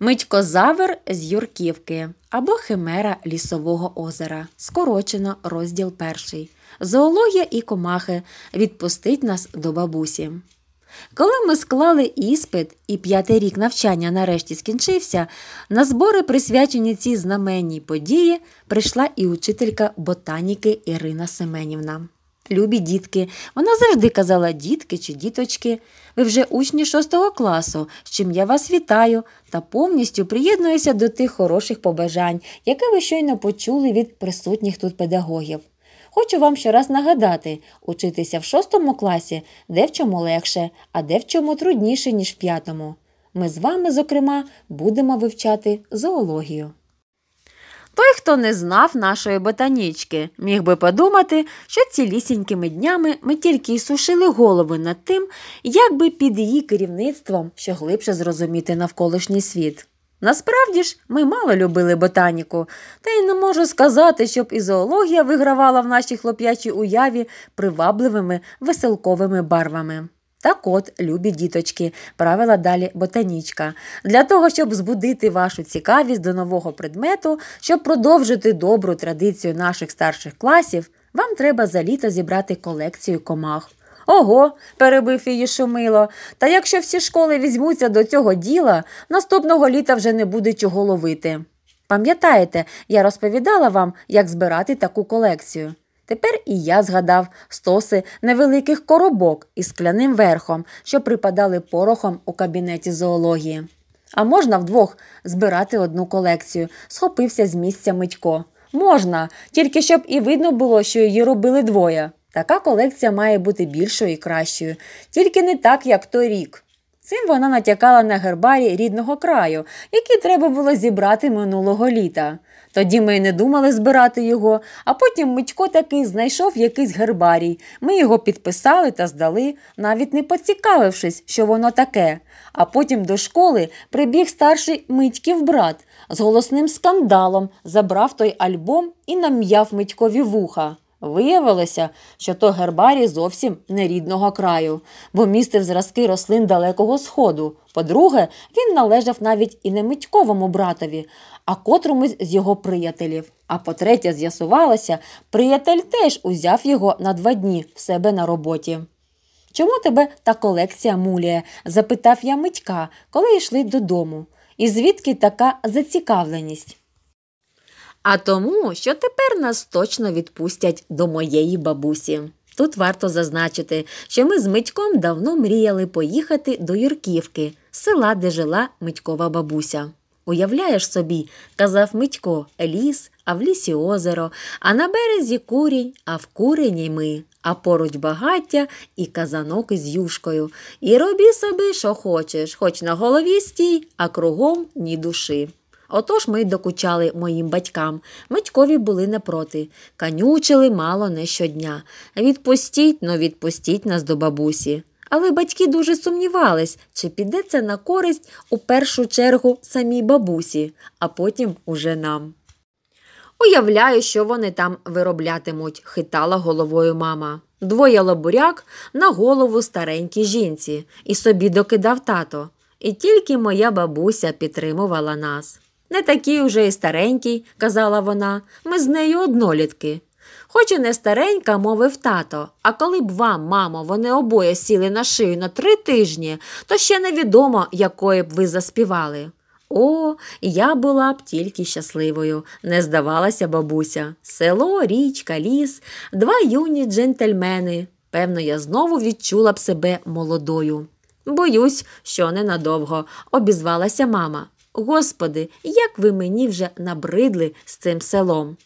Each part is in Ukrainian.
Митькозавр з Юрківки або Химера Лісового озера. Скорочено розділ перший. Зоологія і комахи відпустить нас до бабусі. Коли ми склали іспит і п'ятий рік навчання нарешті скінчився, на збори, присвячені цій знаменній події, прийшла і учителька ботаніки Ірина Семенівна. Любі дітки, вона завжди казала дітки чи діточки. Ви вже учні шостого класу, з чим я вас вітаю та повністю приєднуюся до тих хороших побажань, які ви щойно почули від присутніх тут педагогів. Хочу вам ще раз нагадати, учитися в шостому класі де в чому легше, а де в чому трудніше, ніж в п'ятому. Ми з вами, зокрема, будемо вивчати зоологію. Той, хто не знав нашої ботанічки, міг би подумати, що цілісінькими днями ми тільки й сушили голови над тим, як би під її керівництвом що глибше зрозуміти навколишній світ. Насправді ж, ми мало любили ботаніку, та й не можу сказати, щоб і зоологія вигравала в нашій хлоп'ячій уяві привабливими веселковими барвами. Так от, любі діточки, правила далі ботанічка. Для того, щоб збудити вашу цікавість до нового предмету, щоб продовжити добру традицію наших старших класів, вам треба за літо зібрати колекцію комах. Ого, перебив її шумило. Та якщо всі школи візьмуться до цього діла, наступного літа вже не буде чого ловити. Пам'ятаєте, я розповідала вам, як збирати таку колекцію. Тепер і я згадав стоси невеликих коробок із скляним верхом, що припадали порохом у кабінеті зоології. А можна вдвох збирати одну колекцію, схопився з місця Митько. Можна, тільки щоб і видно було, що її робили двоє. Така колекція має бути більшою і кращою, тільки не так, як торік. Цим вона натякала на гербарі рідного краю, який треба було зібрати минулого літа. Тоді ми й не думали збирати його, а потім Митько таки знайшов якийсь гербарій. Ми його підписали та здали, навіть не поцікавившись, що воно таке. А потім до школи прибіг старший Митьків брат з голосним скандалом, забрав той альбом і нам'яв Митькові вуха. Виявилося, що то гербарій зовсім не рідного краю, бо містив зразки рослин далекого сходу. По-друге, він належав навіть і не Митьковому братові, а котромусь з його приятелів. А по-третє, з'ясувалося, приятель теж узяв його на два дні в себе на роботі. Чому тебе та колекція муляє? запитав я Митька, коли йшли додому. І звідки така зацікавленість? А тому, що тепер нас точно відпустять до моєї бабусі. Тут варто зазначити, що ми з Митьком давно мріяли поїхати до Юрківки, села, де жила Митькова бабуся. Уявляєш собі, казав Митько, ліс, а в лісі озеро, а на березі курінь, а в курені ми, а поруч багаття і казанок із юшкою. І роби собі, що хочеш, хоч на голові стій, а кругом ні душі. Отож ми й докучали моїм батькам. Митькові були не проти. Канючили мало не щодня. Відпустіть, ну відпустіть нас до бабусі. Але батьки дуже сумнівались, чи піде це на користь у першу чергу самій бабусі, а потім уже нам. Уявляю, що вони там вироблятимуть, хитала головою мама. Двоє лобуряк на голову старенькій жінці, і собі докидав тато. І тільки моя бабуся підтримувала нас. Не такий уже і старенький, казала вона, ми з нею однолітки. Хоч і не старенька, мовив тато, а коли б вам, мамо, вони обоє сіли на шию на три тижні, то ще невідомо, якої б ви заспівали. О, я була б тільки щасливою, не здавалася бабуся. Село, річка, ліс, два юні джентльмени. Певно, я знову відчула б себе молодою. Боюсь, що ненадовго, обізвалася мама. Господи, як ви мені вже набридли з цим селом.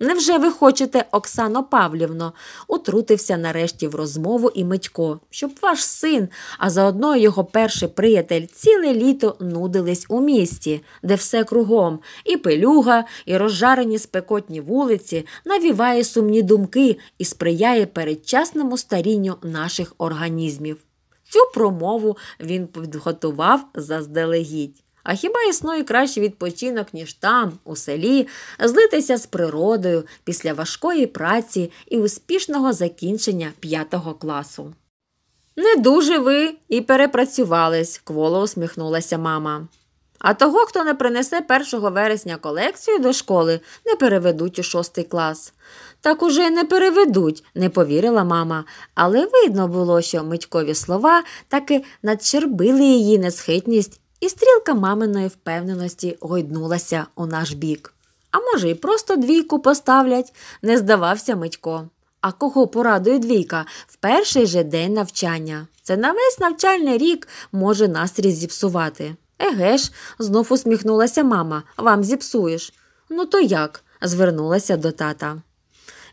Невже ви хочете, Оксано Павлівно, утрутився нарешті в розмову і Митько, щоб ваш син, а заодно його перший приятель ціле літо нудились у місті, де все кругом, і пилюга, і розжарені спекотні вулиці, навіває сумні думки і сприяє передчасному старінню наших організмів. Цю промову він підготував заздалегідь. А хіба існує кращий відпочинок, ніж там, у селі, злитися з природою після важкої праці і успішного закінчення п'ятого класу? Не дуже ви і перепрацювались, кволо усміхнулася мама. А того, хто не принесе 1 вересня колекцію до школи, не переведуть у шостий клас. Так уже й не переведуть, не повірила мама, але видно було, що митькові слова таки надщербили її несхитність, і стрілка маминої впевненості гойднулася у наш бік. А може, і просто двійку поставлять, не здавався Митько. А кого порадує двійка в перший же день навчання? Це на весь навчальний рік може настрій зіпсувати. Еге ж, знов усміхнулася мама, вам зіпсуєш. Ну то як? звернулася до тата.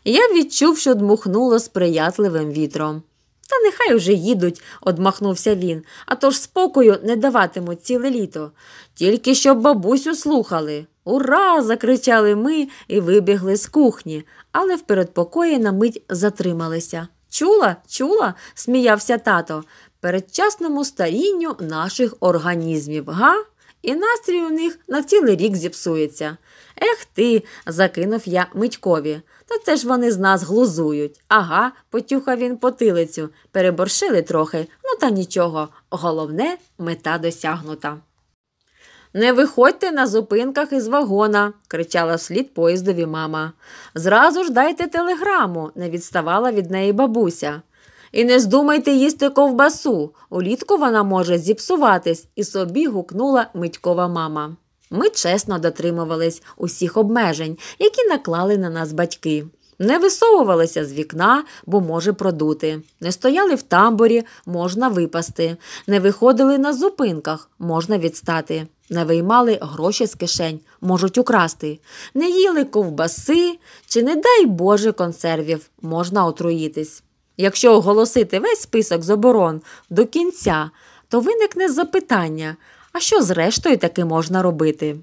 Я відчув, що дмухнуло сприятливим вітром. Та нехай уже їдуть, одмахнувся він, а то ж спокою не даватимуть ціле літо. Тільки щоб бабусю слухали. Ура! закричали ми і вибігли з кухні, але в передпокої на мить затрималися. Чула, чула? сміявся тато. Передчасному старінню наших організмів, га? І настрій у них на цілий рік зіпсується. Ех ти, закинув я Митькові. Та це ж вони з нас глузують. Ага, потюхав він потилицю. Переборшили трохи, ну та нічого. Головне, мета досягнута. Не виходьте на зупинках із вагона, кричала вслід поїздові мама. Зразу ж дайте телеграму, не відставала від неї бабуся. І не здумайте їсти ковбасу. Улітку вона може зіпсуватись, і собі гукнула Митькова мама. Ми чесно дотримувались усіх обмежень, які наклали на нас батьки. Не висовувалися з вікна, бо може продути. Не стояли в тамбурі, можна випасти. Не виходили на зупинках, можна відстати. Не виймали гроші з кишень, можуть украсти. Не їли ковбаси чи, не дай Боже, консервів, можна отруїтись. Якщо оголосити весь список заборон до кінця, то виникне запитання, а що зрештою таки можна робити?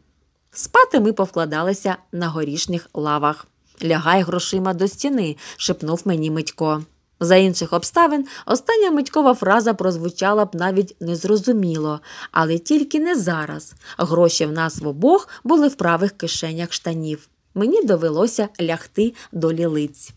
Спати ми повкладалися на горішніх лавах. Лягай грошима до стіни, шепнув мені Митько. За інших обставин остання Митькова фраза прозвучала б навіть незрозуміло, але тільки не зараз. Гроші в нас в обох були в правих кишенях штанів. Мені довелося лягти до лілиць.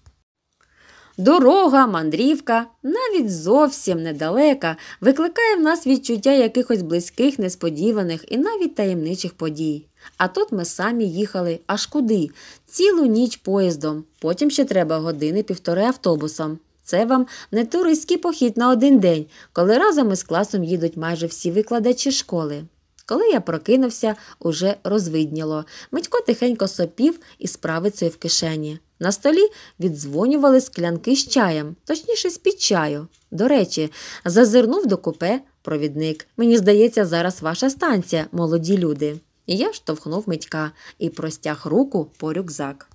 Дорога, мандрівка, навіть зовсім недалека, викликає в нас відчуття якихось близьких, несподіваних і навіть таємничих подій. А тут ми самі їхали аж куди, цілу ніч поїздом, потім ще треба години півтори автобусом. Це вам не туристський похід на один день, коли разом із класом їдуть майже всі викладачі школи. Коли я прокинувся, уже розвидніло. Митько тихенько сопів із правицею в кишені. На столі віддзвонювали склянки з чаєм, точніше, з-під чаю. До речі, зазирнув до купе провідник. Мені здається, зараз ваша станція, молоді люди. Я штовхнув Митька і простяг руку по рюкзак.